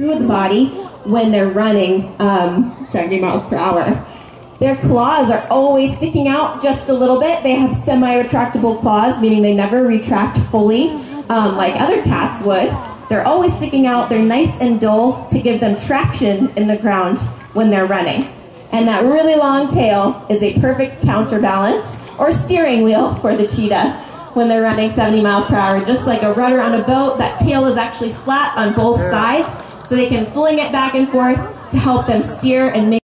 through the body when they're running um, 70 miles per hour. Their claws are always sticking out just a little bit. They have semi-retractable claws, meaning they never retract fully um, like other cats would. They're always sticking out. They're nice and dull to give them traction in the ground when they're running. And that really long tail is a perfect counterbalance or steering wheel for the cheetah when they're running 70 miles per hour. Just like a rudder on a boat, that tail is actually flat on both sides so they can fling it back and forth to help them steer and make